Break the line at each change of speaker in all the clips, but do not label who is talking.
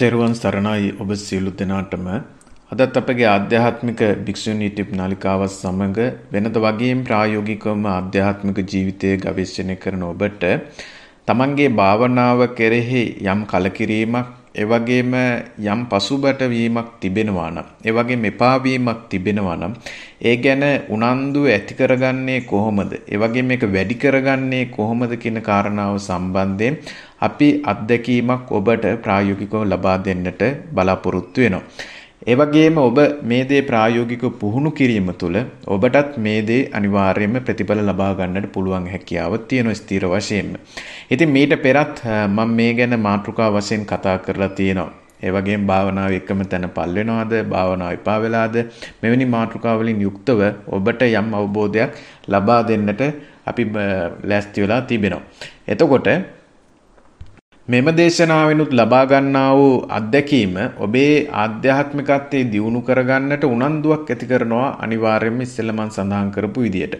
තෙරුවන් සරණයි ඔබ සියලු දෙනාටම අදත් අපගේ ආධ්‍යාත්මික භික්ෂුන් YouTube නාලිකාවත් සමග වෙනද වගේම ප්‍රායෝගිකවම ආධ්‍යාත්මික ජීවිතය ගවේෂණය කරන ඔබට තමන්ගේ භාවනාව කෙරෙහි යම් කලකිරීමක් ඒ වගේම යම් පසුබට වීමක් තිබෙනවා නම් ඒ වගේම එපා වීමක් තිබෙනවා නම් ඒ ගැන උනන්දු ඇති කරගන්නේ කොහොමද? ඒ වගේම මේක වැඩි කරගන්නේ කොහොමද කියන කාරණාව සම්බන්ධයෙන් අපි අත්දැකීමක් ඔබට ප්‍රායෝගිකව ලබා දෙන්නට බලාපොරොත්තු වෙනවා. ඒ වගේම ඔබ මේ දේ ප්‍රායෝගිකව පුහුණු කිරීම තුළ ඔබටත් මේ දේ අනිවාර්යයෙන්ම ප්‍රතිඵල ලබා ගන්නට පුළුවන් හැකියාව තියෙනවා ස්ථීර වශයෙන්ම. ඉතින් මීට පෙරත් මම මේ ගැන මාතෘකා වශයෙන් කතා කරලා තියෙනවා. ඒ වගේම භාවනාව එකම තැන පල් වෙනවද භාවනාව එපා වෙලාද මෙවැනි මාතෘකා වලින් යුක්තව ඔබට යම් අවබෝධයක් ලබා දෙන්නට අපි ලෑස්ති වෙලා තිබෙනවා. එතකොට මෙම දේශනාවෙනුත් ලබා ගන්නා වූ අත්දැකීම ඔබේ ආධ්‍යාත්මිකත්වයේ දියුණු කරගන්නට උනන්දුවක් ඇති කරනවා අනිවාර්යයෙන්ම ඉස්සෙල්ලා මම සඳහන් කරපු විදියට.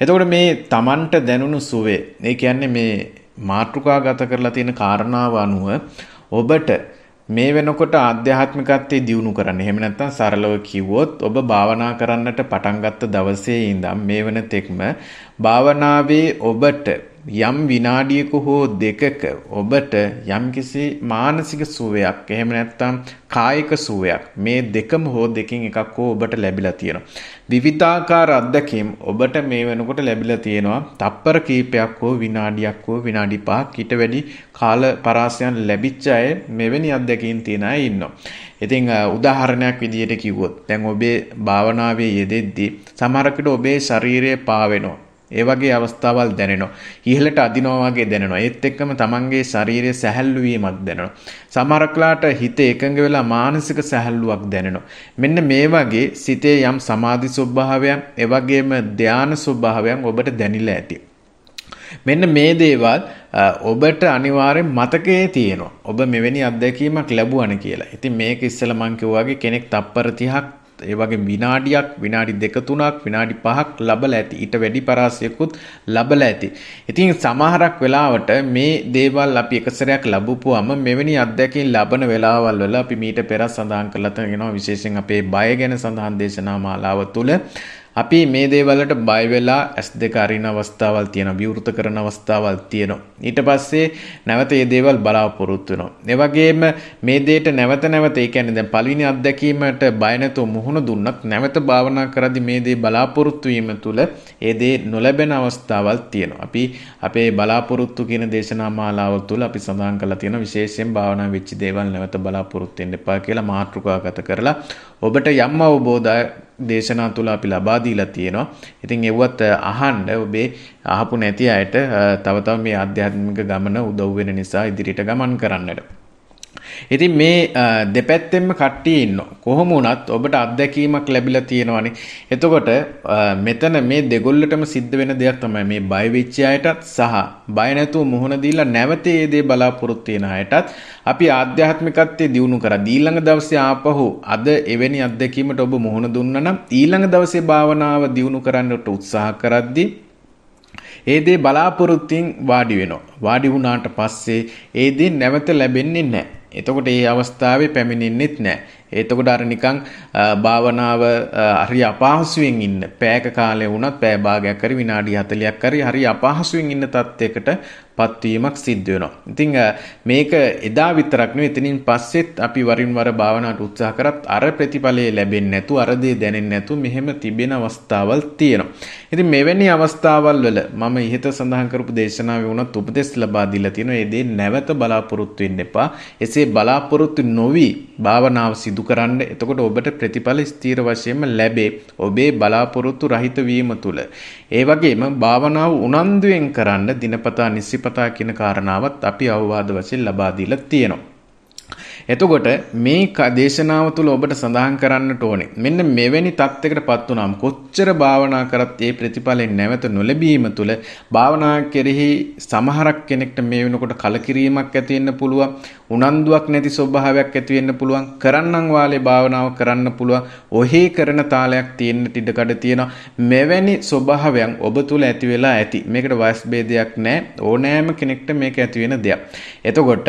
එතකොට මේ Tamanට දැනුණු සුවේ ඒ කියන්නේ මේ මාතෘකාගත කරලා තියෙන කාරණාව අනුව ඔබට මේ වෙනකොට ආධ්‍යාත්මිකත්වයේ දියුණු කරන්න. එහෙම නැත්නම් සරලව කිව්වොත් ඔබ භාවනා කරන්නට පටන් ගත්ත දවසේ ඉඳන් මේ වෙන තෙක්ම භාවනාවේ ඔබට යම් විනාඩියක හෝ දෙකක ඔබට යම්කිසි මානසික සුවයක් එහෙම නැත්නම් කායික සුවයක් මේ දෙකම හෝ දෙකින් එකක් හෝ ඔබට ලැබිලා තියෙනවා. විවිධාකාර අත්දැකීම් ඔබට මේ වෙනකොට ලැබිලා තියෙනවා. තප්පර කීපයක් හෝ විනාඩියක් හෝ විනාඩි 5ක් ඊට වැඩි කාල පරාසයන් ලැබිච්ච අය මෙවැනි අත්දැකීම් තියන අය ඉන්නවා. ඉතින් උදාහරණයක් විදිහට කිව්වොත් දැන් ඔබේ භාවනාවේ යෙදෙද්දී සමහරකට ඔබේ ශරීරය පාවෙනවා. ඒ වගේ අවස්ථාවල් දැනෙනවා. ඉහළට අදිනවා වගේ දැනෙනවා. ඒත් එක්කම තමන්ගේ ශරීරයේ සැහැල්ලු වීමක් දැනෙනවා. සමහරක්ලාට හිත එකඟ වෙලා මානසික සැහැල්ලුවක් දැනෙනවා. මෙන්න මේ වගේ සිතේ යම් සමාධි ස්වභාවයන්, ඒ වගේම ධානා ස්වභාවයන් ඔබට දැනිලා ඇති. මෙන්න මේ දේවල් ඔබට අනිවාර්යෙන් මතකයේ තියෙනවා. ඔබ මෙවැනි අත්දැකීමක් ලැබුවානේ කියලා. ඉතින් මේක ඉස්සෙල්ලා මං කිව්වා වගේ කෙනෙක් තප්පර 30ක් ඒ වගේ විනාඩියක් විනාඩි දෙක තුනක් විනාඩි පහක් ලබලා ඇති. ඊට වැඩි පරාසයකුත් ලබලා ඇති. ඉතින් සමහරක් වෙලාවට මේ දේවල් අපි එක සැරයක් ලැබුපුවම මෙවැනි අත්දැකීම් ලබන වෙලාවල් වල අපි මීට පෙර සඳහන් කරලා තියෙනවා විශේෂයෙන් අපේ බය ගැන සඳහන් දේශනා මාලාව තුළ අපි මේ දේවල්වලට බය වෙලා S2 අරින අවස්ථාවල් තියෙනවා විවෘත කරන අවස්ථාවල් තියෙනවා. ඊට පස්සේ නැවත මේ දේවල් බලාපොරොත්තු වෙනවා. ඒ වගේම මේ දෙයට නැවත නැවත ඒ කියන්නේ දැන් පළවෙනි අත්දැකීමට බය නැතුව මුහුණ දුන්නත් නැවත භාවනා කරද්දී මේ දේ බලාපොරොත්තු වීම තුළ ඒ දේ නොලැබෙන අවස්ථාවල් තියෙනවා. අපි අපේ බලාපොරොත්තු කියන දේශනා මාලාව තුළ අපි සඳහන් කරලා තියෙන විශේෂයෙන් භාවනා වෙච්ච දේවල් නැවත බලාපොරොත්තු වෙන්න එපා කියලා මාතෘකාගත කරලා ඔබට යම් අවබෝධයක් දේශනා තුළ අපි ලබා දීලා තියෙනවා. ඉතින් එව්වත් අහන්න ඔබේ අහපු නැති අයට තව තව මේ ආධ්‍යාත්මික ගමන උදව් වෙන නිසා ඉදිරියට ගමන් කරන්නට. ඉතින් මේ දෙපැත්තෙන්ම කට්ටිය ඉන්නවා. කොහොම වුණත් ඔබට අත්දැකීමක් ලැබිලා තියෙනවානේ. එතකොට මෙතන මේ දෙගොල්ලටම සිද්ධ වෙන දෙයක් තමයි මේ බය වෙච්ච අයටත් සහ බය නැතුව මුහුණ දීලා නැවත ඒ දේ බලාපොරොත්තු වෙන අයටත් අපි ආධ්‍යාත්මිකත්වයේ දියුණු කරා. ඊළඟ දවසේ ආපහු අද එවැනි අත්දැකීමට ඔබ මුහුණ දුන්නා නම් ඊළඟ දවසේ භාවනාව දියුණු කරන්නට උත්සාහ කරද්දී ඒ දේ බලාපොරොත්තුෙන් වාඩි වෙනවා. වාඩි වුණාට පස්සේ ඒ දේ නැවත ලැබෙන්නේ නැහැ. එතකොට ඒ අවස්ථාවේ පැමිණෙන්නෙත් නැහැ. එතකොට අර නිකන් භාවනාව හරි අපහසුයෙන් ඉන්න පෑයක කාලය වුණත් පෑය භාගයක් හරි විනාඩි 40ක් හරි හරි අපහසුයෙන් ඉන්න තත්යකට පත්වීමක් සිද්ධ වෙනවා. ඉතින් මේක එදා විතරක් නෙවෙයි එතනින් පස්සෙත් අපි වරින් වර භාවනාවට උත්සාහ කරත් අර ප්‍රතිඵලය ලැබෙන්නේ නැතු අර දේ දැනෙන්නේ නැතු මෙහෙම තිබෙන අවස්ථාවල් තියෙනවා. ඉතින් මෙවැනි අවස්ථාවල් වල මම ඉහත සඳහන් කරපු දේශනාවේ වුණත් උපදෙස් ලබා දීලා තියෙනවා. ඒ දේ නැවත බලාපොරොත්තු වෙන්න එපා. එසේ බලාපොරොත්තු නොවි භාවනාව සිදු කරන්න. එතකොට ඔබට ප්‍රතිඵල ස්ථීර වශයෙන්ම ලැබේ. ඔබේ බලාපොරොත්තු රහිත වීම තුල. ඒ වගේම භාවනාව උනන්දුවෙන් කරන්න දිනපතා නිසිපතා කියන කාරණාවත් අපි අවවාද වශයෙන් ලබා දීලා තියෙනවා. එතකොට මේ දේශනාව තුළ ඔබට සඳහන් කරන්නට ඕනේ. මෙන්න මෙවැනි තත්යකටපත් වුණාම කොච්චර භාවනා කරත් ඒ ප්‍රතිඵලෙන් නැවත නොලැබීම තුළ භාවනා කෙරෙහි සමහරක් කෙනෙක්ට මේ වෙනකොට කලකිරීමක් ඇති වෙන්න පුළුවන්. උනන්දුවක් නැති ස්වභාවයක් ඇති වෙන්න පුළුවන්. කරන්නම් වාලේ භාවනාව කරන්න පුළුවන්. ඔහේ කරන තාලයක් තියෙන්න ඉඩකඩ තියෙනවා. මෙවැනි ස්වභාවයන් ඔබ තුළ ඇති වෙලා ඇති. මේකට වයස් ભેදයක් නැහැ. ඕනෑම කෙනෙක්ට මේක ඇති වෙන දෙයක්. එතකොට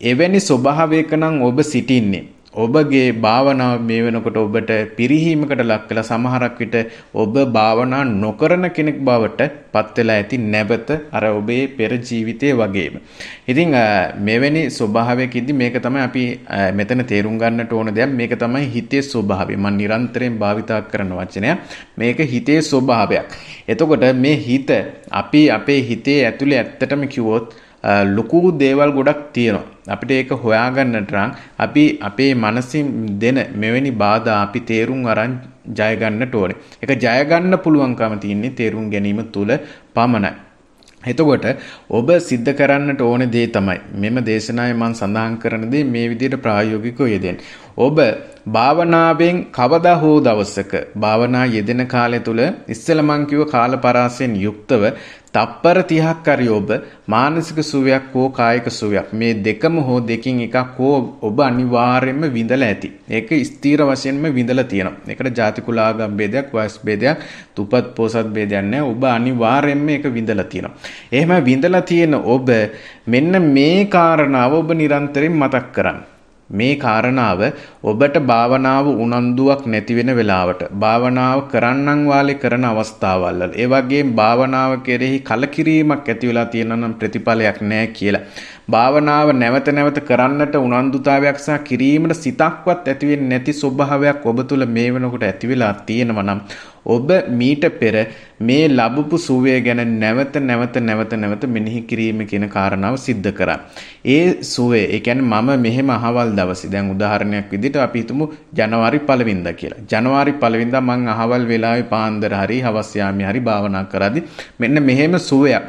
එවැනි ස්වභාවයක නම් ඔබ සිටින්නේ ඔබගේ භාවනාව මේ වෙනකොට ඔබට පිරිහීමකට ලක් වෙලා සමහරක් විට ඔබ භාවනා නොකරන කෙනෙක් බවට පත් වෙලා ඇති නැවත අර ඔබේ පෙර ජීවිතයේ වගේම. ඉතින් මෙවැනි ස්වභාවයකදී මේක තමයි අපි මෙතන තේරුම් ගන්නට ඕන දෙයක්. මේක තමයි හිතේ ස්වභාවය. මම නිරන්තරයෙන් භාවිතා කරන වචනය. මේක හිතේ ස්වභාවයක්. එතකොට මේ හිත අපි අපේ හිතේ ඇතුලේ ඇත්තටම කිව්වොත් ලොකු දේවල් ගොඩක් තියෙනවා. අපිට ඒක හොයාගන්නට නම් අපි අපේ මනසින් දෙන මෙවැනි බාධා අපි තේරුම් අරන් ජය ගන්නට ඕනේ. ඒක ජය ගන්න පුළුවන්කම තියෙන්නේ තේරුම් ගැනීම තුළ පමණයි. එතකොට ඔබ සිද්ධ කරන්නට ඕන දේ තමයි මෙම දේශනාවේ මම සඳහන් කරන දේ මේ විදිහට ප්‍රායෝගිකව යෙදෙන්න. ඔබ භාවනාවෙන් කවදා හෝ දවසක භාවනා යෙදෙන කාලය තුල ඉස්සෙල්ලා මං කිව්ව කාලපරාසයෙන් යුක්තව තප්පර 30ක් හරි ඔබ මානසික සුවයක් හෝ කායික සුවයක් මේ දෙකම හෝ දෙකින් එකක් හෝ ඔබ අනිවාර්යයෙන්ම විඳලා ඇති. ඒක ස්ථීර වශයෙන්ම විඳලා තියෙනවා. ඒකට ಜಾති කුලාගම් ભેදයක්, වයස් ભેදයක්, තුපත් පොසත් ભેදයක් නැහැ. ඔබ අනිවාර්යයෙන්ම ඒක විඳලා තියෙනවා. එහෙම විඳලා තියෙන ඔබ මෙන්න මේ කාරණාව ඔබ නිරන්තරයෙන් මතක් කරන්න. මේ කාරණාව ඔබට භාවනාව උනන්දුවක් නැති වෙන වෙලාවට භාවනාව කරන්නම් වාලේ කරන අවස්ථාවල් ඒ වගේම භාවනාව කෙරෙහි කලකිරීමක් ඇති වෙලා තියෙනවා ප්‍රතිඵලයක් නැහැ කියලා. භාවනාව නැවත නැවත කරන්නට උනන්දුතාවයක් සහ කිරීමට සිතක්වත් ඇති වෙන්නේ නැති ස්වභාවයක් ඔබ තුල මේ වෙනකොට ඇති වෙලා තියෙනවා නම් ඔබ මීට පෙර මේ ලැබපු සුවය ගැන නැවත නැවත නැවත නැවත මෙනෙහි කිරීම කියන කාරණාව सिद्ध කරා. ඒ සුවේ ඒ කියන්නේ මම මෙහෙම අහවල් දවසේ දැන් උදාහරණයක් විදිහට අපි හිතමු ජනවාරි 1 වෙනිදා කියලා. ජනවාරි 1 වෙනිදා මං අහවල් වෙලාවේ පාන්දර හරි හවස් යාමේ හරි භාවනා කරද්දි මෙන්න මෙහෙම සුවයක්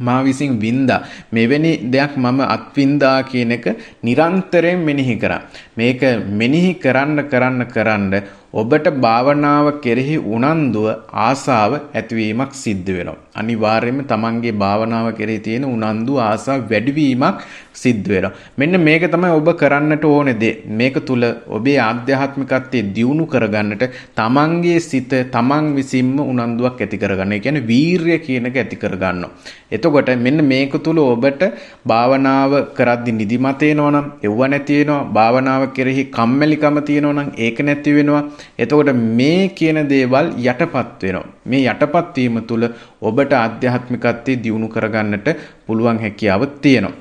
මා විසින් වින්දා මෙවැනි දෙයක් මම අත්වින්දා කියන එක නිරන්තරයෙන් මෙනෙහි කරා. මේක මෙනෙහි කරන්න කරන්න කරන්න ඔබට භාවනාව කෙරෙහි උනන්දුව ආසාව ඇතිවීමක් සිද්ධ වෙනවා. අනිවාර්යයෙන්ම තමන්ගේ භාවනාව කෙරෙහි තියෙන උනන්දු ආසාව වැඩිවීමක් සිද්ධ වෙනවා. මෙන්න මේක තමයි ඔබ කරන්නට ඕනේ දේ. මේක තුල ඔබේ ආධ්‍යාත්මිකත්වයේ දියුණු කරගන්නට තමන්ගේ සිත තමන් විසින්ම උනන්දුවක් ඇති කරගන්න. ඒ කියන්නේ වීරිය කියන එක ඇති කරගන්නවා. එතකොට මෙන්න මේක තුල ඔබට භාවනාව කරද්දි නිදිමත එනවනම්, එව්ව නැති වෙනවා. භාවනාව කෙරෙහි කම්මැලිකම තියෙනවනම් ඒක නැති වෙනවා. එතකොට මේ කියන දේවල් යටපත් වෙනවා. මේ යටපත් වීම තුළ ඔබට ආධ්‍යාත්මිකත්වයේ දියුණු කරගන්නට පුළුවන් හැකියාව තියෙනවා.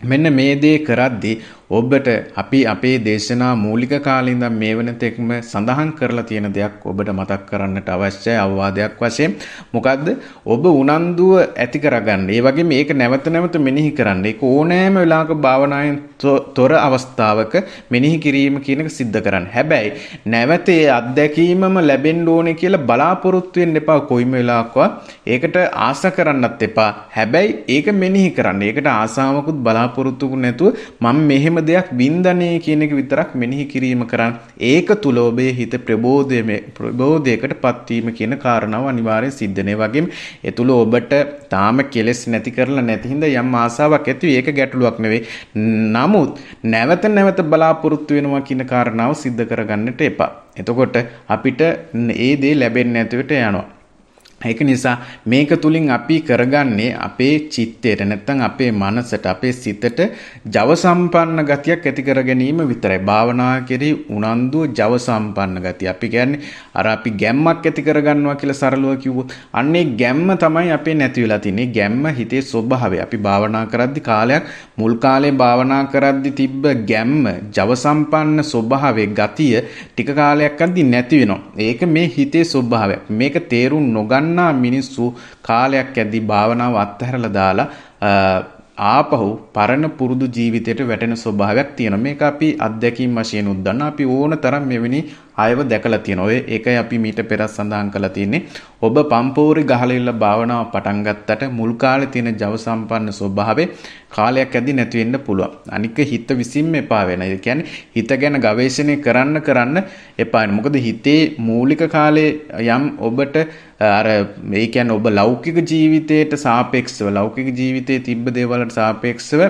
මෙන්න මේ දේ කරද්දී ඔබට අපි අපේ දේශනා මූලික කාලේ ඉඳන් මේ වෙන තෙක්ම සඳහන් කරලා තියෙන දෙයක් ඔබට මතක් කරන්නට අවශ්‍යයි අවවාදයක් වශයෙන් මොකද්ද ඔබ උනන්දුව ඇති කරගන්න. ඒ වගේම මේක නැවත නැවත මෙනෙහි කරන්න. ඒක ඕනෑම වෙලාවක භාවනාවෙන් තොර අවස්ථාවක මෙනෙහි කිරීම කියන එක සිද්ධ කරන්න. හැබැයි නැවත ඒ අත්දැකීමම ලැබෙන්න ඕනේ කියලා බලාපොරොත්තු වෙන්න එපා කොයිම වෙලාවකවත්. ඒකට ආස කරන්නත් එපා. හැබැයි ඒක මෙනෙහි කරන්න. ඒකට ආසාවකුත් බලාපොරොත්තුකුත් නැතුව මම මෙහෙම එහෙම දෙයක් වින්දනය කියන එක විතරක් මෙනෙහි කිරීම කරන්න. ඒක තුල ඔබේ හිත ප්‍රබෝධයේ ප්‍රබෝධයකට පත්වීම කියන කාරණාව අනිවාර්යෙන් සිද්ධ වෙනවා. වගේම ඒ තුල ඔබට තාම කෙලෙස් නැති කරලා නැති හින්දා යම් ආසාවක් ඇති ඒක ගැටලුවක් නෙවෙයි. නමුත් නැවත නැවත බලාපොරොත්තු වෙනවා කියන කාරණාව සිද්ධ කරගන්නට එපා. එතකොට අපිට ඒ දේ ලැබෙන්නේ නැතිවට යනවා. ඒක නිසා මේක තුලින් අපි කරගන්නේ අපේ චිත්තයට නැත්නම් අපේ මනසට අපේ සිතට ජව සම්පන්න ගතියක් ඇති කර ගැනීම විතරයි. භාවනා කෙරෙහි උනන්දුව ජව සම්පන්න ගතිය. අපි කියන්නේ අර අපි ගැම්මක් ඇති කරගන්නවා කියලා සරලව කිව්වොත් අන්නේ ගැම්ම තමයි අපේ නැති වෙලා තින්නේ. ගැම්ම හිතේ ස්වභාවය. අපි භාවනා කරද්දි කාලයක් මුල් කාලේ භාවනා කරද්දි තිබ්බ ගැම්ම ජව සම්පන්න ස්වභාවයේ ගතිය ටික කාලයක් අද්දි නැති වෙනවා. ඒක මේ හිතේ ස්වභාවය. මේක තේරුම් නොගන්න දන්නා මිනිස්සු කාලයක් ඇද්දි භාවනාව අත්හැරලා දාලා ආපහු පරණ පුරුදු ජීවිතයට වැටෙන ස්වභාවයක් තියෙනවා. මේක අපි අත්දැකීම් වශයෙන් උද්දන්න අපි ඕන තරම් මෙවැනි අයව දැකලා තියෙනවා. ඔය ඒකයි අපි මීට පෙර සඳහන් කරලා තියෙන්නේ. ඔබ පම්පෝරි ගහලා භාවනාව පටන් ගත්තට මුල් කාලේ තියෙන ජව සම්පන්න ස්වභාවය කාලයක් ඇද්දි නැති වෙන්න පුළුවන්. අනික හිත විසින්ම එපා වෙන. ඒ කියන්නේ හිත ගැන ගවේෂණය කරන්න කරන්න එපා වෙන. මොකද හිතේ මූලික කාලේ යම් ඔබට අර ඒ කියන්නේ ඔබ ලෞකික ජීවිතයට සාපේක්ෂව ලෞකික ජීවිතයේ තිබ්බ දේවල්ට සාපේක්ෂව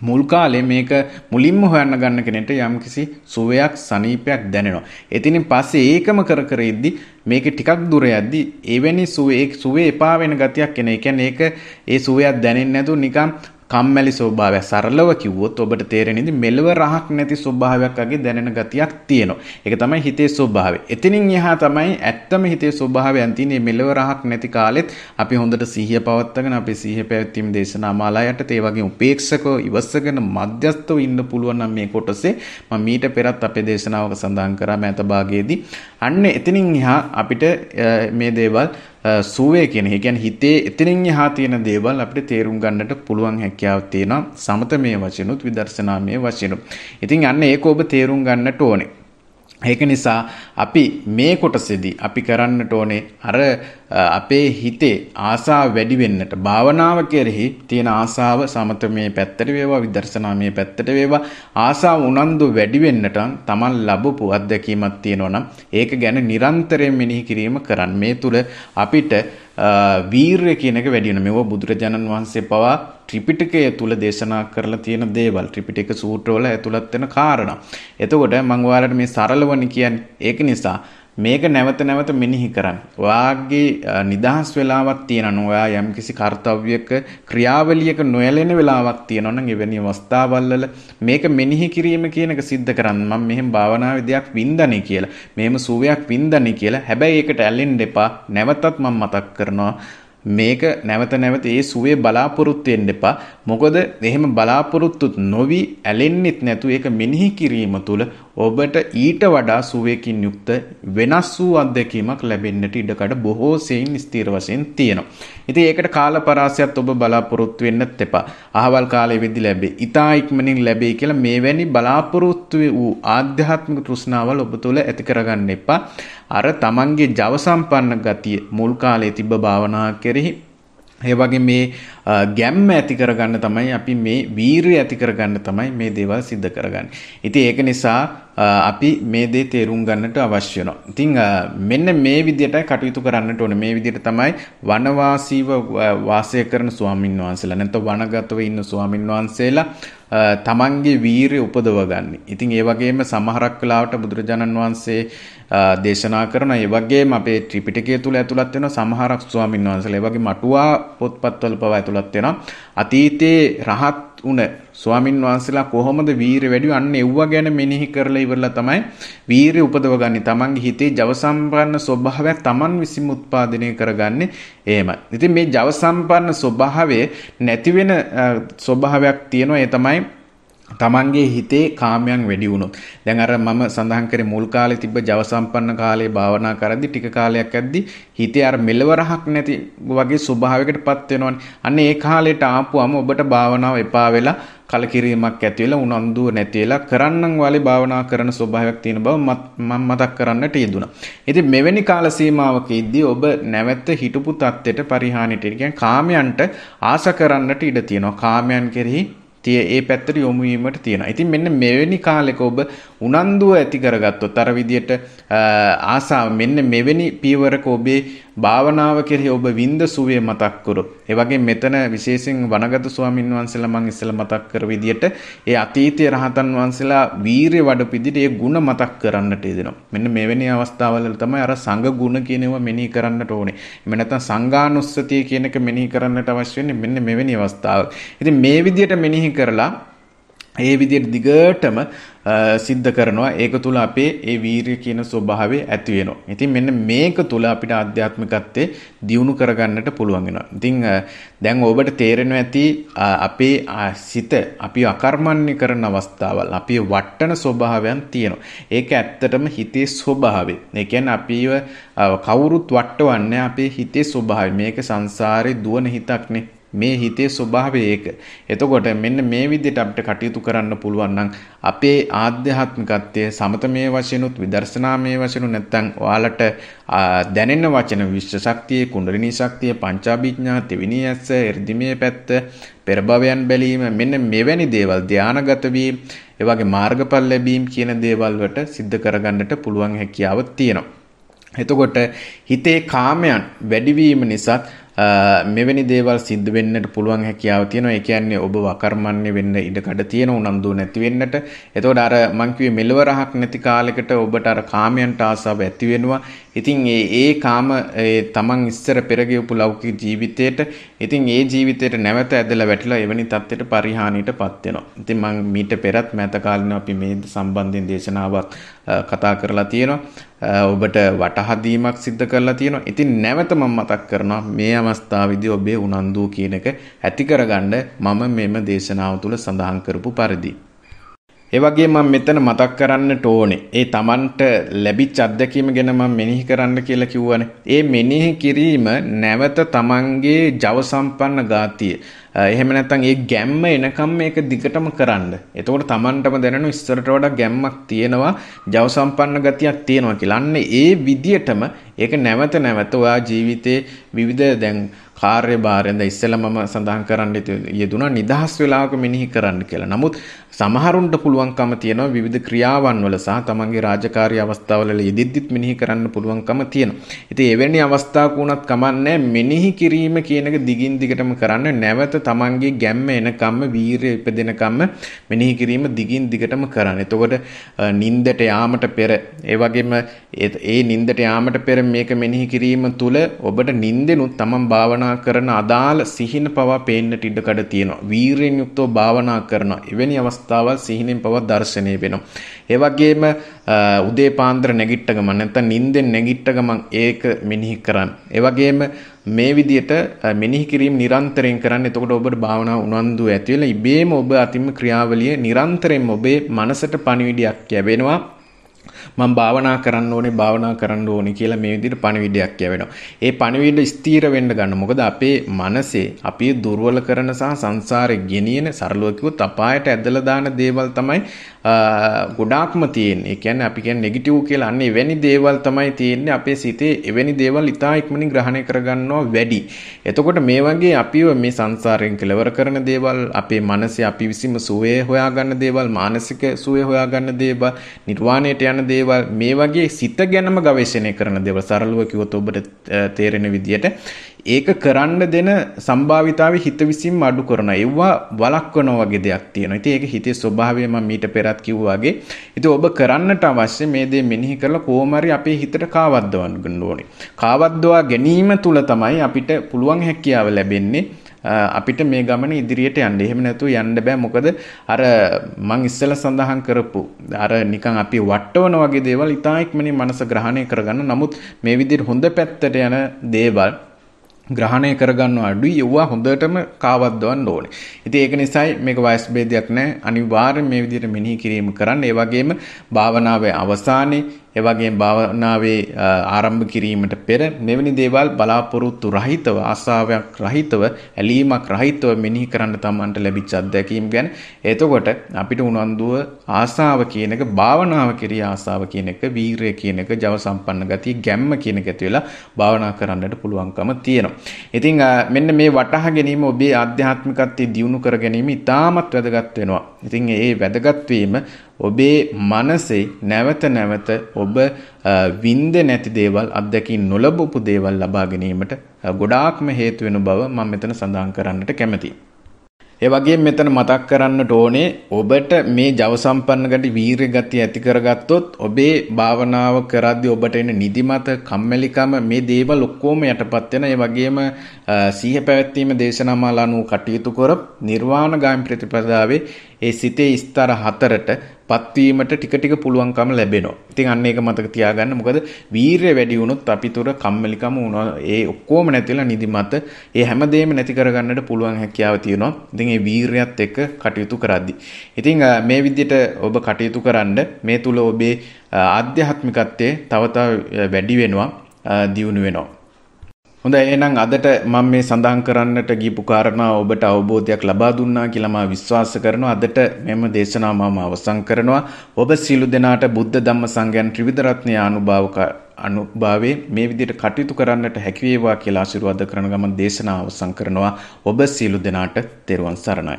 මුල් කාලේ මේක මුලින්ම හොයන්න ගන්න කෙනෙක්ට යම්කිසි සුවයක් සනීපයක් දැනෙනවා. එතිනින් පස්සේ ඒකම කර කර ඉද්දි මේක ටිකක් දුර යද්දි එවැනි සුවේ සුවේ එපා වෙන ගතියක් එන. ඒ කියන්නේ ඒක ඒ සුවයක් දැනෙන්නේ නැතුව නිකන් කම්මැලි ස්වභාවය සරලව කිව්වොත් ඔබට තේරෙන්නේ මෙලව රහක් නැති ස්වභාවයක් වගේ දැනෙන ගතියක් තියෙනවා. ඒක තමයි හිතේ ස්වභාවය. එතනින් එහා තමයි ඇත්තම හිතේ ස්වභාවයන් තියෙන්නේ මෙලව රහක් නැති කාලෙත් අපි හොඳට සිහිය පවත්වාගෙන අපි සිහිය පැවැත්වීම දේශනා මාලායට ඒ වගේ උපේක්ෂකව ඉවසගෙන මධ්‍යස්තව ඉන්න පුළුවන් නම් මේ කොටසේ මම මීට පෙරත් අපේ දේශනාවක සඳහන් කරා මෑත භාගයේදී අන්න එතනින් එහා අපිට මේ දේවල් සුවේ කියන ඒ කියන්නේ හිතේ එතනින් එහා තියෙන දේවල් අපිට තේරුම් ගන්නට පුළුවන් හැකියාවක් තියෙනවා සමතමය වචනුත් විදර්ශනාමය වචනුත්. ඉතින් අන්න ඒක ඔබ තේරුම් ගන්නට ඕනේ. ඒක නිසා අපි මේ කොටසේදී අපි කරන්නට ඕනේ අර අපේ හිතේ ආසාව වැඩි වෙන්නට භාවනාව කෙරෙහි තියෙන ආසාව සමතමේ පැත්තට වේවා විදර්ශනාමේ පැත්තට වේවා ආසාව උනන්දු වැඩි වෙන්නට තමන් ලැබපු අත්දැකීමක් තියෙනවා නම් ඒක ගැන නිරන්තරයෙන් මෙනෙහි කිරීම කරන්න. මේ තුල අපිට වීරය කියන එක වැඩි වෙනවා මේව බුදුරජාණන් වහන්සේ පවා ත්‍රිපිටකය තුල දේශනා කරලා තියෙන දේවල් ත්‍රිපිටක සූත්‍රවල ඇතුළත් වෙන කාරණා. එතකොට මම ඔයාලට මේ සරලවනි කියන්නේ ඒක නිසා මේක නැවත නැවත මෙනෙහි කරන්න. ඔයාගේ නිදහස් වෙලාවක් තියෙනවා. ඔයා යම්කිසි කාර්යයක ක්‍රියාවලියක නොයැලෙන වෙලාවක් තියෙනවා නම් එවැනි අවස්ථාවල් වල මේක මෙනෙහි කිරීම කියන එක सिद्ध කරන්න. මම මෙහෙම භාවනාවේ දෙයක් වින්දනේ කියලා. මෙහෙම සුවයක් වින්දනේ කියලා. හැබැයි ඒකට ඇලෙන්න එපා. නැවතත් මම මතක් කරනවා. මේක නැවත නැවත ඒ සුවේ බලාපොරොත්තු වෙන්න එපා. මොකද එහෙම බලාපොරොත්තු නොවි ඇලෙන්නෙත් නැතු ඒක මෙනෙහි කිරීම තුළ ඔබට ඊට වඩා සුවයකින් යුක්ත වෙනස් වූ අත්දැකීමක් ලැබෙන්නට ඉඩකඩ බොහෝ සෙයින් ස්ථීර වශයෙන් තියෙනවා. ඉතින් ඒකට කාල පරාසයත් ඔබ බලාපොරොත්තු වෙන්නත් එපා. අහවල් කාලෙ වෙද්දි ලැබේ. ඊතා ඉක්මනින් ලැබෙයි කියලා මේවැනි බලාපොරොත්තු වූ ආධ්‍යාත්මික තෘෂ්ණාවල් ඔබ තුළ ඇති කරගන්න එපා. අර තමන්ගේ ජව සම්පන්න ගතිය මුල් කාලේ තිබ්බ භාවනා කෙරෙහි ඒ වගේ මේ ගැම්ම ඇති කරගන්න තමයි අපි මේ වීරිය ඇති කරගන්න තමයි මේ දේවල් සිද්ධ කරගන්නේ. ඉතින් ඒක නිසා අපි මේ දේ තේරුම් ගන්නට අවශ්‍ය වෙනවා. ඉතින් මෙන්න මේ විදිහටයි කටයුතු කරන්නට ඕනේ. මේ විදිහට තමයි වනවාසීව වාසය කරන ස්වාමින් වහන්සේලා නැත්නම් වනගතව ඉන්න ස්වාමින් වහන්සේලා තමන්ගේ වීරිය උපදව ගන්න. ඉතින් ඒ වගේම සමහරක් වෙලාවට බුදුරජාණන් වහන්සේ දේශනා කරන ඒ වගේම අපේ ත්‍රිපිටකය තුල ඇතුළත් වෙන සමහරක් ස්වාමින් වහන්සේලා ඒ වගේ මටුවා පොත්පත්වල පවා ඇතුළත් වෙනවා අතීතේ රහත් උන ස්වාමින් වහන්සේලා කොහොමද වීරිය වැඩි අන්න එව්වා ගැන මෙනෙහි කරලා ඉවරලා තමයි වීරිය උපදවගන්නේ. තමන්ගේ හිතේ ජව සම්පන්න ස්වභාවයක් තමන් විසින් උත්පාදනය කරගන්නේ එහෙමයි. ඉතින් මේ ජව සම්පන්න ස්වභාවය නැති වෙන ස්වභාවයක් තියෙනවා. ඒ තමයි තමන්ගේ හිතේ කාමයන් වැඩි වුණොත් දැන් අර මම සඳහන් කරේ මුල් කාලේ තිබ්බ ජව සම්පන්න කාලේ භාවනා කරද්දි ටික කාලයක් ඇද්දි හිතේ අර මෙලවරහක් නැති වගේ ස්වභාවයකටපත් වෙනවනේ අන්න ඒ කාලේට ආපුවම ඔබට භාවනාව එපා වෙලා කලකිරීමක් ඇති වෙලා උනන්දුව නැති වෙලා කරන්නම් වාලේ භාවනා කරන ස්වභාවයක් තියෙන බව මම මතක් කරන්නට යෙදුණා. ඉතින් මෙවැනි කාල සීමාවකදී ඔබ නැවත හිටපු தත්ත්වයට පරිහානියට කියන්නේ කාමයන්ට ආස කරන්නට ඉඩ තියෙනවා. කාමයන් කෙරෙහි තිය ඒ පැත්තට යොමු වීමට තියෙනවා. ඉතින් මෙන්න මෙවැනි කාලෙක ඔබ උනන්දුව ඇති කරගත්තොත් අර විදියට ආසාව මෙන්න මෙවැනි පියවරක ඔබේ භාවනාව කෙරෙහි ඔබ විඳ සුවේ මතක් කරොත් ඒ වගේ මෙතන විශේෂයෙන් වනගත ස්වාමින් වහන්සේලා මම ඉස්සෙල්ලා මතක් කර විදියට ඒ අතීතයේ රහතන් වහන්සේලා වීරිය වඩපු විදියට ඒ ಗುಣ මතක් කරන්නට යෙදෙනවා. මෙන්න මෙවැනි අවස්ථාවල තමයි අර සංඝ ගුණ කියනවා මෙනෙහි කරන්නට ඕනේ. එහෙම නැත්නම් සංඝානුස්සතිය කියන එක මෙනෙහි කරන්නට අවශ්‍ය වෙන්නේ මෙන්න මෙවැනි අවස්ථාවක. ඉතින් මේ විදියට මෙනෙහි කරලා ඒ විදිහට දිගටම සිද්ධ කරනවා ඒක තුල අපේ ඒ වීරිය කියන ස්වභාවය ඇති වෙනවා. ඉතින් මෙන්න මේක තුල අපිට ආධ්‍යාත්මිකත්වයේ දියුණු කරගන්නට පුළුවන් වෙනවා. ඉතින් දැන් ඔබට තේරෙනවා ඇති අපේ සිත අපි අකර්මණ්‍ය කරන අවස්ථාවල් අපේ වටන ස්වභාවයන් තියෙනවා. ඒක ඇත්තටම හිතේ ස්වභාවය. ඒ කියන්නේ අපිව කවුරුත් වටවන්නේ අපේ හිතේ ස්වභාවය. මේක සංසාරේ දුවන හිතක්නේ. මේ හිතේ ස්වභාවය ඒක. එතකොට මෙන්න මේ විදිහට අපිට කටයුතු කරන්න පුළුවන් නම් අපේ ආධ්‍යාත්මිකත්වයේ සමතමේ වශයෙන්ුත් විදර්ශනාමේ වශයෙන්ුත් නැත්තම් ඔයාලට දැනෙන වචන විශ්ව ශක්තිය, කුණ්ඩලිනී ශක්තිය, පංචාභිඥා, තෙවිනි ඇස්ස, එර්ධිමේ පැත්ත, පෙරභවයන් බැලීම මෙන්න මෙවැනි දේවල් ධානාගත වීම, ඒ වගේ මාර්ගඵල ලැබීම කියන දේවල් වලට සිද්ධ කරගන්නට පුළුවන් හැකියාව තියෙනවා. එතකොට හිතේ කාමයන් වැඩිවීම නිසා මෙවැනි දේවල් සිද්ධ වෙන්නට පුළුවන් හැකියාව තියෙනවා. ඒ කියන්නේ ඔබ වකර්මන්නේ වෙන්න ඉඩකඩ තියෙන උනන්දු නැති වෙන්නට. එතකොට අර මං කිව්වේ මෙලවරහක් නැති කාලයකට ඔබට අර කාමයන්ට ආසාව ඇති වෙනවා. ඉතින් ඒ ඒ කාම ඒ තමන් ඉස්සර පෙරගෙවපු ලෞකික ජීවිතේට ඉතින් ඒ ජීවිතේට නැවත ඇදලා වැටිලා එවැනි තත්ත්වයට පරිහානියටපත් වෙනවා. ඉතින් මම මීට පෙරත් මෑත කාලින අපි මේ සම්බන්ධයෙන් දේශනාවක් කතා කරලා තියෙනවා. ඔබට වටහදීමක් සිද්ධ කරලා තියෙනවා. ඉතින් නැවත මම මතක් කරනවා මේ අවස්ථාවේදී ඔබේ උනන්දුව කියන එක ඇති කරගන්න මම මෙම දේශනාව තුළ සඳහන් කරපු පරිදි ඒ වගේ මම මෙතන මතක් කරන්නට ඕනේ. ඒ Tamanට ලැබිච්ච අත්දැකීම ගැන මම මෙනෙහි කරන්න කියලා කිව්වනේ. ඒ මෙනෙහි කිරීම නැවත Tamanගේ ජව සම්පන්න ගාතිය. එහෙම නැත්නම් ඒ ගැම්ම එනකම් මේක දිගටම කරන්න. එතකොට Tamanටම දැනෙන ඉස්සරට වඩා ගැම්මක් තියෙනවා, ජව සම්පන්න ගතියක් තියෙනවා කියලා. අන්න ඒ විදියටම ඒක නැවත නැවත ඔයා ජීවිතේ විවිධ දැන් කාර්යභාරයෙන් දැන් ඉස්සෙල්ලා මම සඳහන් කරන්න යෙදුණා නිදහස් වෙලාවක මෙනෙහි කරන්න කියලා. නමුත් සමහරුන්ට පුළුවන්කම තියෙනවා විවිධ ක්‍රියාවන් වල සහ තමන්ගේ රාජකාරී අවස්ථාවල යෙදෙද්දිත් මෙනෙහි කරන්න පුළුවන්කම තියෙනවා. ඉතින් එවැනි අවස්ථාවක වුණත් කමන්නේ මෙනෙහි කිරීම කියන එක දිගින් දිගටම කරන්න නැවත තමන්ගේ ගැම්ම එනකම්ම වීරිය ඉපදෙනකම්ම මෙනෙහි කිරීම දිගින් දිගටම කරන්න. එතකොට නින්දට යාමට පෙර ඒ වගේම ඒ නින්දට යාමට පෙර මේක මෙනෙහි කිරීම තුළ ඔබට නින්දෙනුත් තමන් භාවනා කරන අදාළ සිහින පවා පේන්නට ඉඩකඩ තියෙනවා. වීරියෙන් යුක්තව භාවනා කරනවා. එවැනි අවස්ථාවල් සිහිනෙන් පවා දැర్శණය වෙනවා. ඒ වගේම උදේ පාන්දර නැගිට්ට ගමන් නැත්නම් නිින්දෙන් නැගිට්ට ගමන් ඒක මෙනෙහි කරන්න. ඒ වගේම මේ විදිහට මෙනෙහි කිරීම නිරන්තරයෙන් කරන්න. එතකොට ඔබට භාවනා උනන්දු ඇති වෙලා ඉබේම ඔබ අතිම ක්‍රියාවලිය නිරන්තරයෙන් ඔබේ මනසට පණිවිඩයක් යැවෙනවා. මම භාවනා කරන්න ඕනේ භාවනා කරන්න ඕනේ කියලා මේ විදිහට පණිවිඩයක් යවෙනවා. ඒ පණිවිඩ ස්ථීර වෙන්න ගන්න. මොකද අපේ මනසේ අපි දුර්වල කරන සහ සංසාරේ ගෙනියන සරලව කිව්වොත් අපායට ඇදලා දාන දේවල් තමයි ගොඩාක්ම තියෙන්නේ. ඒ කියන්නේ අපි කියන්නේ නෙගටිව් කියලා අන්න එවැනි දේවල් තමයි තියෙන්නේ අපේ සිතේ එවැනි දේවල් ඉතා ඉක්මනින් ග්‍රහණය කරගන්නවා වැඩි. එතකොට මේ වගේ අපිව මේ සංසාරයෙන් කෙලවර කරන දේවල් අපේ මනසේ අපි විසින්ම සුවේ හොයාගන්න දේවල් මානසික සුවේ හොයාගන්න දේවල් නිර්වාණයට යන දේවල් මේ වගේ සිත ගැනම ගවේෂණය කරන දේවල් සරලව කිව්වොත් ඔබට තේරෙන විදියට ඒක කරන්න දෙන සම්භාවිතාවේ හිත විසින්ම අඩු කරන ඒවා වළක්වනවා වගේ දෙයක් තියෙනවා. ඉතින් ඒක හිතේ ස්වභාවය මම මීට පෙරත් කිව්වා වගේ. ඉතින් ඔබ කරන්නට අවශ්‍ය මේ දේ මෙනෙහි කරලා කොහොම හරි අපේ හිතට කාවද්දවන්න ඕනේ. කාවද්දවා ගැනීම තුල තමයි අපිට පුළුවන් හැකියාව ලැබෙන්නේ. අපිට මේ ගමන ඉදිරියට යන්න. එහෙම නැතුව යන්න බෑ. මොකද අර මං ඉස්සෙල්ලා සඳහන් කරපු අර නිකන් අපි වට්ටවන වගේ දේවල් ඉතා ඉක්මනින් මනස ග්‍රහණය කරගන්න. නමුත් මේ විදිහට හොඳ පැත්තට යන දේවල් ග්‍රහණය කරගන්න අඩුයි යව්වා හොඳටම කාවද්දවන්න ඕනේ. ඉතින් ඒක නිසායි මේක වයස් භේදයක් නැහැ. අනිවාර්යෙන් මේ විදිහට මෙනෙහි කිරීම කරන්න. ඒ වගේම භාවනාවේ අවසානයේ ඒ වගේම භාවනාවේ ආරම්භ කිරීමට පෙර මෙවැනි දේවල් බලාපොරොත්තු රහිතව ආසාවයක් රහිතව ඇලීමක් රහිතව මෙනෙහි කරන්න තමන්ට ලැබිච්ච අත්දැකීම් ගැන එතකොට අපිට උනන්දුව ආසාව කියන එක භාවනාව කිරිය ආසාව කියන එක වීරය කියන එක ජව සම්පන්න ගතිය ගැම්ම කියන එක ඇති වෙලා භාවනා කරන්නට පුළුවන්කම තියෙනවා. ඉතින් මෙන්න මේ වටහා ගැනීම ඔබේ ආධ්‍යාත්මිකත්වයේ දියුණු කර ගැනීම ඉතාමත් වැදගත් වෙනවා. ඉතින් ඒ වැදගත් වීම ඔබේ මනසේ නැවත නැවත ඔබ වින්ද නැති දේවල් අත්දැකීම් නොලබපු දේවල් ලබා ගැනීමට ගොඩාක්ම හේතු වෙන බව මම මෙතන සඳහන් කරන්නට කැමතියි. ඒ වගේම මෙතන මතක් කරන්නට ඕනේ ඔබට මේ ජව සම්පන්න ගති වීරිය ගතිය ඇති කරගත්තොත් ඔබේ භාවනාව කරද්දී ඔබට එන නිදිමත කම්මැලිකම මේ දේවල් ඔක්කොම යටපත් වෙන ඒ වගේම සීහ පැවැත්වීම දේශනාමාලානු කටයුතු කර නිර්වාණ ගාමී ප්‍රතිපදාවේ ඒ සිතේ ස්තර හතරට පත්වීමට ටික ටික පුළුවන්කම ලැබෙනවා. ඉතින් අන්න ඒක මතක තියාගන්න. මොකද වීරය වැඩි වුණොත් අපි තුර කම්මැලිකම වුණා. ඒ ඔක්කොම නැතිලා නිදිමත ඒ හැමදේම නැති කරගන්නට පුළුවන් හැකියාව තියෙනවා. ඉතින් ඒ වීරයත් එක්ක කටයුතු කරද්දී. ඉතින් මේ විදිහට ඔබ කටයුතු කරන්න මේ තුල ඔබේ ආධ්‍යාත්මිකත්වයේ තව තව වැඩි වෙනවා, දියුණු වෙනවා. හොඳයි එහෙනම් අදට මම මේ සඳහන් කරන්නට ගියපු කාරණා ඔබට අවබෝධයක් ලබා දුන්නා කියලා මම විශ්වාස කරනවා. අදට මෙම දේශනාව මම අවසන් කරනවා. ඔබ සියලු දෙනාට බුද්ධ ධම්ම සංඝයන් ත්‍රිවිධ රත්නය අනුභවක අනුභවයේ මේ විදිහට කටයුතු කරන්නට හැකි වේවා කියලා ආශිර්වාද කරන ගමන් දේශනාව අවසන් කරනවා. ඔබ සියලු දෙනාට තෙරුවන් සරණයි.